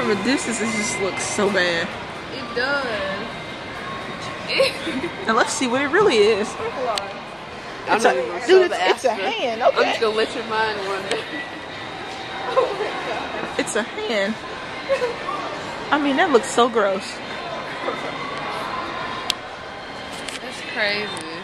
From a distance, it just looks so bad. It does. Now let's see what it really is. I'm It's a, dude, it's, it's a hand. Okay. I'm just gonna let your mind wander. Oh it's a hand. I mean, that looks so gross. That's crazy.